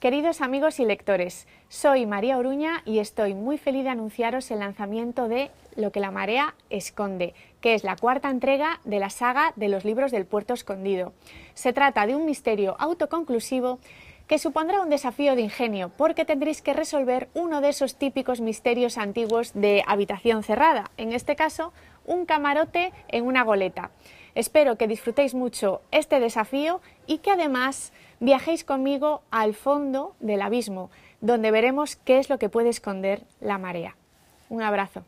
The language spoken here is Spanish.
Queridos amigos y lectores, soy María Oruña y estoy muy feliz de anunciaros el lanzamiento de Lo que la marea esconde, que es la cuarta entrega de la saga de los libros del puerto escondido. Se trata de un misterio autoconclusivo que supondrá un desafío de ingenio porque tendréis que resolver uno de esos típicos misterios antiguos de habitación cerrada, en este caso un camarote en una goleta. Espero que disfrutéis mucho este desafío y que además viajéis conmigo al fondo del abismo, donde veremos qué es lo que puede esconder la marea. Un abrazo.